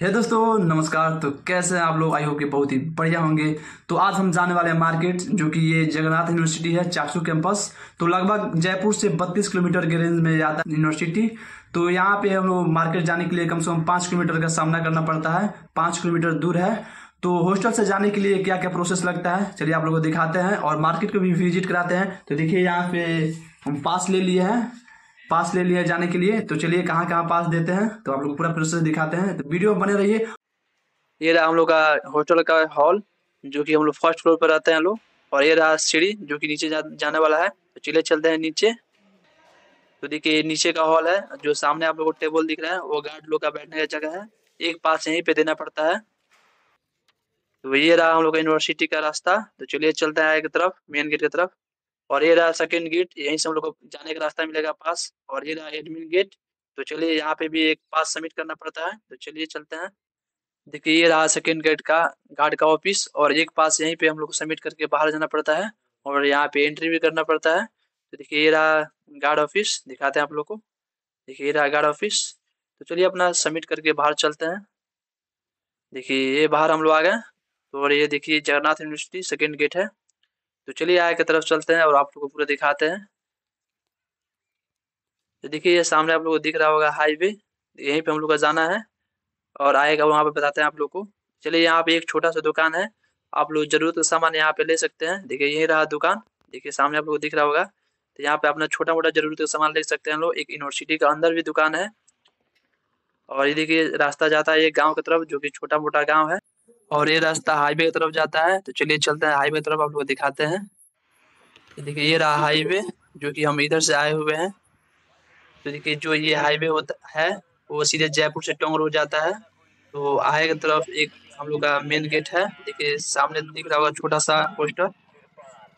हे hey दोस्तों, नमस्कार। तो कैसे हैं आप लोग? आई होप कि बहुत ही बढ़िया होंगे। तो आज हम जाने वाले हैं मार्केट जो कि ये जगन्नाथ यूनिवर्सिटी है, चाकसू कैंपस तो लगभग जयपुर से 32 किलोमीटर के रेंज में आता है यूनिवर्सिटी तो यहाँ पे हम लोग मार्केट जाने के लिए कम से कम पाँच किलोमीटर का सामना करना पड़ता है। पाँच किलोमीटर दूर है। तो हॉस्टल से जाने के लिए क्या क्या प्रोसेस लगता है? चलिए आप लोग को दिखाते हैं और मार्केट को भी विज़िट कराते हैं। तो देखिए, यहाँ पे हम पास ले लिए हैं। पास ले लिया जाने के लिए। तो चलिए कहाँ कहाँ पास देते हैं? तो आप लोग पूरा प्रोसेस दिखाते हैं। तो वीडियो बने रहिए। ये रहा हम लोग का होटल का हॉल जो कि हम लोग फ़र्स्ट फ्लोर पर रहते हैं लोग। और ये रहा सीढ़ी जो कि नीचे जा, जाने वाला है। तो चलिए चलते हैं नीचे। तो देखिए नीचे का हॉल है जो सामने आप लोग को टेबल दिख रहा है। वो गार्ड लोग का बैठने का जगह है। एक पास यहीं पे देना पड़ता है। तो ये रहा हम लोग का यूनिवर्सिटी का रास्ता। तो चलिए चलते हैं आगे की तरफ़ मेन गेट की तरफ़। और ये रहा सेकंड गेट यहीं से हम लोग को जाने का रास्ता मिलेगा पास, और ये रहा एडमिन गेट तो चलिए यहाँ पे भी एक पास सबमिट करना पड़ता है। तो चलिए चलते हैं। देखिए, ये रहा सेकंड गेट का गार्ड का ऑफ़िस और एक पास यहीं पे हम लोग को सबमिट करके बाहर जाना पड़ता है, और यहाँ पे एंट्री भी करना पड़ता है। तो देखिए, ये रहा गार्ड ऑफ़िस दिखाते हैं आप लोग को। देखिए, ये रहा गार्ड ऑफ़िस तो चलिए अपना सबमिट करके बाहर चलते हैं। देखिए, ये बाहर हम लोग आ गए तो और ये देखिए, जगन्नाथ यूनिवर्सिटी सेकेंड गेट है। तो चलिए आगे की तरफ़ चलते हैं और आप लोग को पूरा दिखाते हैं। तो देखिए, ये सामने आप लोग को दिख रहा होगा हाईवे। यहीं पे हम लोग का जाना है और आएगा वहाँ पे बताते हैं आप लोग को। चलिए, यहाँ पे एक छोटा सा दुकान है। आप लोग ज़रूरत का सामान यहाँ पे ले सकते हैं। देखिए, यही रहा दुकान। देखिए, सामने आप लोग दिख रहा होगा। तो यहाँ पे अपना छोटा मोटा ज़रूरत का सामान ले सकते हैं लोग। एक यूनिवर्सिटी का अंदर भी दुकान है। और ये देखिए, रास्ता जाता है ये गाँव की तरफ़, जो कि छोटा मोटा गाँव है। और ये रास्ता हाईवे की तरफ़ जाता है। तो चलिए चलते हैं हाईवे की तरफ़, आप लोग दिखाते हैं। देखिए, ये रहा हाईवे जो कि हम इधर से आए हुए हैं। तो देखिए, जो ये हाईवे होता है, वो सीधे जयपुर से टोंग रोड जाता है। तो आगे की तरफ़ एक हम लोग का मेन गेट है। देखिए, सामने दिख रहा होगा छोटा सा पोस्टर।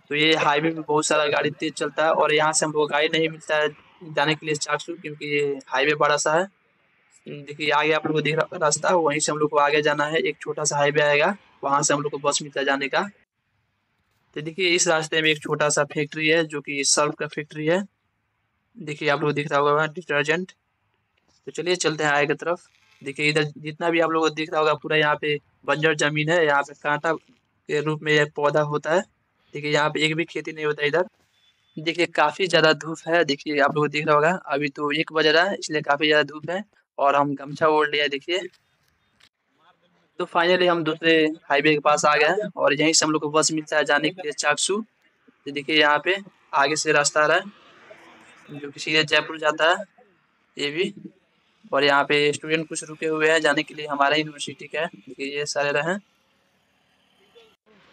तो ये हाईवे में बहुत सारा गाड़ी तेज चलता है और यहाँ से हम हमको गाड़ी नहीं मिलता है जाने के लिए चाकसू क्योंकि ये हाईवे बड़ा सा है। देखिए, आगे आप लोग को दिख रहा रास्ता, वहीं से हम लोग को आगे जाना है, एक छोटा सा हाईवे आएगा, वहाँ से हम लोग को बस मिलता जाने का। तो देखिए, इस रास्ते में एक छोटा सा फैक्ट्री है, जो कि सर्फ का फैक्ट्री है। देखिए, आप लोग दिख रहा होगा डिटर्जेंट तो चलिए, चलते हैं आगे की तरफ़। देखिए, इधर जितना भी आप लोग को दिख रहा होगा, पूरा यहाँ पे बंजर ज़मीन है, यहाँ पे कांटा के रूप में यह पौधा होता है। देखिए, यहाँ पे एक भी खेती नहीं होता इधर। देखिए, काफ़ी ज़्यादा धूप है, देखिए, आप लोग दिख रहा होगा। अभी तो एक बज रहा है, इसलिए काफ़ी ज़्यादा धूप है। और हम गमछा ओढ़ लिया देखिए। तो फाइनली हम दूसरे हाईवे के पास आ गए और यहीं से हम लोग को बस मिलता है जाने के लिए चाकसू। तो देखिए यहाँ पे आगे से रास्ता आ रहा है, जो कि सीधे जयपुर जाता है, ये भी। और यहाँ पे स्टूडेंट कुछ रुके हुए हैं, जाने के लिए हमारा यूनिवर्सिटी का देखिए ये सारे रहे।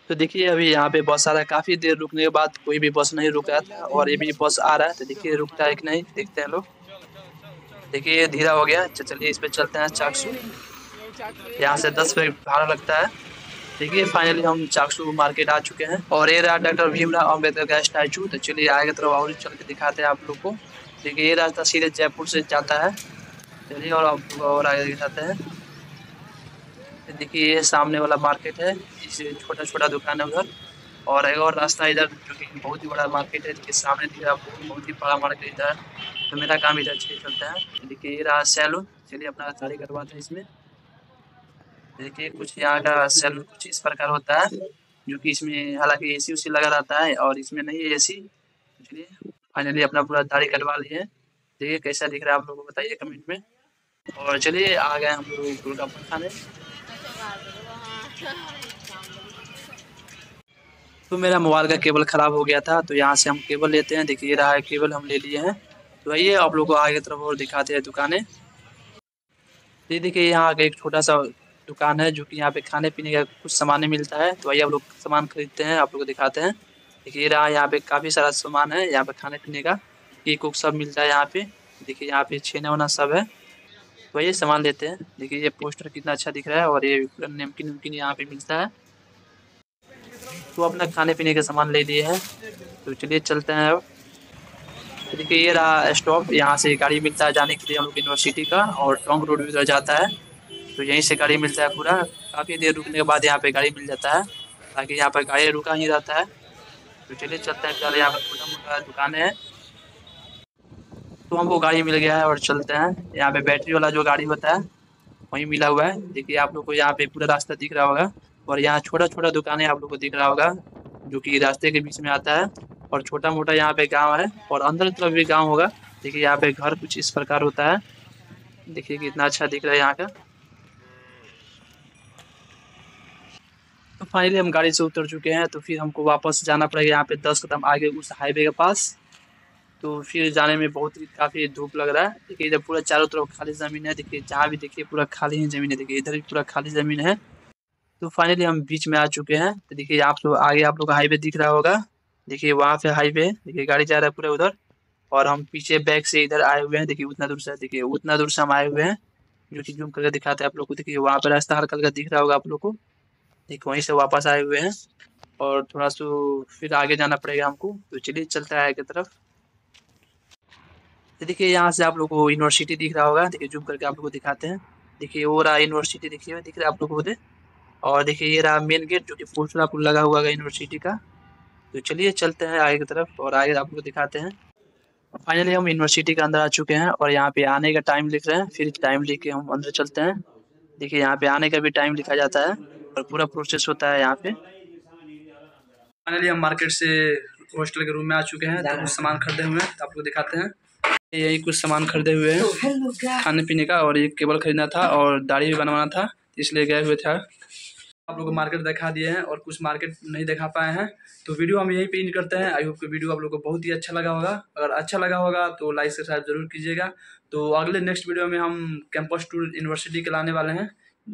तो देखिए अभी यहाँ पे बस आ रहा है, काफ़ी देर रुकने के बाद कोई भी बस नहीं रुका था और ये भी बस आ रहा है तो देखिए रुकता है कि नहीं, देखते हैं लोग। देखिए, ये धीरा हो गया। चलिए, इस पे चलते हैं चाकसू यहाँ से दस रुपये भाड़ा लगता है। देखिए फाइनली हम चाकसू मार्केट आ चुके हैं। और ये रहा डॉक्टर भीमराव अंबेडकर का स्टैचू तो चलिए, आगे तरफ़ और चल के दिखाते हैं आप लोग को। देखिए, ये रास्ता सीधे जयपुर से जाता है। चलिए, और आप लोग और आगे दिखाते हैं। देखिए, ये सामने वाला मार्केट है। इसे छोटा छोटा दुकान है उधर। और एक और रास्ता इधर, जो कि बहुत ही बड़ा मार्केट है जिसके सामने दिख रहा बहुत ही बड़ा मार्केट इधर। तो मेरा काम इधर अच्छे चलता है। देखिए, ये रहा सैलून। चलिए, अपना दाढ़ी करवाते हैं इसमें। देखिए, कुछ यहाँ का सैलून, कुछ इस प्रकार होता है, जो कि इसमें हालाँकि एसी उसी लगा रहता है और इसमें नहीं है ए सी चलिए फाइनली अपना पूरा दाढ़ी कटवा लिए देखिए, कैसा दिख रहा है आप लोगों को बताइए कमेंट में। और चलिए, आ गए हम लोग गोलगप्पा खाने तो मेरा मोबाइल का केबल खराब हो गया था तो यहाँ से हम केबल लेते हैं। देखिए रहा है केबल, हम ले लिए हैं। तो आइए, आप लोग को आगे तरफ़ और दिखाते हैं दुकानें। ये देखिए, यहाँ एक छोटा सा दुकान है, जो कि यहाँ पे खाने पीने का कुछ सामान मिलता है। तो आइए, आप लोग सामान खरीदते हैं, आप लोग को दिखाते हैं। देखिए रहा यहाँ पे काफ़ी सारा सामान है, यहाँ पे खाने पीने का। केक उक सब मिलता है यहाँ पे। देखिए, यहाँ पे छेना वना सब है। तो सामान लेते हैं। देखिए, ये पोस्टर कितना अच्छा दिख रहा है, और ये नमकीन नमकीन यहाँ पे मिलता है। तो अपना खाने पीने का सामान ले लिए है। तो चलिए, चलते हैं अब। देखिए, ये रहा स्टॉप यहाँ से गाड़ी मिलता है जाने के लिए हम लोग यूनिवर्सिटी का और टोंक रोड भी उधर जाता है। तो यहीं से गाड़ी मिलता है पूरा। काफ़ी देर रुकने के बाद यहाँ पे गाड़ी मिल जाता है। ताकि यहाँ पर गाड़ी रुका ही रहता है। तो चलिए चलते हैं, फ़िलहाल यहाँ पर छोटा मोटा दुकानें हैं। तो हमको गाड़ी मिल गया है और चलते हैं। यहाँ पे बैटरी वाला जो गाड़ी होता है, वहीं मिला हुआ है। देखिए, आप लोग को यहाँ पे पूरा रास्ता दिख रहा होगा। और यहाँ छोटा छोटा दुकानें आप लोग को दिख रहा होगा, जो कि रास्ते के बीच में आता है। और छोटा मोटा यहाँ पे गाँव है और अंदर तरफ़ भी गाँव होगा। देखिए यहाँ पे घर कुछ इस प्रकार होता है। देखिए कितना अच्छा दिख रहा है यहाँ का। तो फाइनली हम गाड़ी से उतर चुके हैं तो फिर हमको वापस जाना पड़ेगा यहाँ पे दस कदम आगे उस हाईवे के पास। तो फिर जाने में बहुत ही काफ़ी धूप लग रहा है। देखिए इधर पूरा चारों तरफ़ खाली ज़मीन है। देखिए जहाँ भी देखिए पूरा खाली ही ज़मीन है। देखिए इधर भी पूरा खाली ज़मीन है। तो फाइनली हम बीच में आ चुके हैं। तो देखिए आप लोग आगे आप लोग हाईवे दिख रहा होगा। देखिए वहाँ पे हाईवे, देखिए गाड़ी जा रहा है पूरा उधर, और हम पीछे बैक से इधर आए हुए हैं, देखिए उतना दूर से, देखिए उतना दूर से हम आए हुए हैं, जो कि जूम करके दिखाते हैं आप लोग को, देखिए वहाँ पे रास्ता हल्का हल्का दिख रहा होगा आप लोग को, देखिए वहीं से वापस आए हुए हैं, और थोड़ा सा फिर आगे जाना पड़ेगा हमको तो चलिए चलते हैं आगे तरफ़। तो देखिए यहाँ से आप लोग को यूनिवर्सिटी दिख रहा होगा, देखिए जूम करके आप लोग को दिखाते हैं, देखिए वो रहा यूनिवर्सिटी देखिए, दिख रहा है आप लोग को और देखिए ये रहा मेन गेट जो कि पुल लगा हुआ है यूनिवर्सिटी का। तो चलिए चलते हैं आगे की तरफ़ और आगे आप लोग को दिखाते हैं। फाइनली हम यूनिवर्सिटी के अंदर आ चुके हैं और यहाँ पे आने का टाइम लिख रहे हैं। फिर टाइम लिख के हम अंदर चलते हैं। देखिए, यहाँ पे आने का भी टाइम लिखा जाता है और पूरा प्रोसेस होता है यहाँ पे। फाइनली हम मार्केट से हॉस्टल के रूम में आ चुके हैं। तो कुछ सामान खरीदे हुए हैं तो आपको दिखाते हैं। यही कुछ सामान खरीदे हुए हैं। खाने पीने का और एक केबल खरीदना था और दाढ़ी भी बनवाना था, इसलिए गए हुए थे। आप लोग को मार्केट दिखा दिए हैं और कुछ मार्केट नहीं दिखा पाए हैं तो वीडियो हम यहीं पे इंड करते हैं। आई होप कि वीडियो आप लोग को बहुत ही अच्छा लगा होगा। अगर अच्छा लगा होगा तो लाइक सब्सक्राइब ज़रूर कीजिएगा। तो अगले नेक्स्ट वीडियो में हम कैंपस टूर यूनिवर्सिटी के लाने वाले हैं।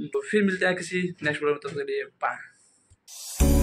तो फिर मिलते हैं किसी नेक्स्ट वीडियो में, तब तक के लिए बाय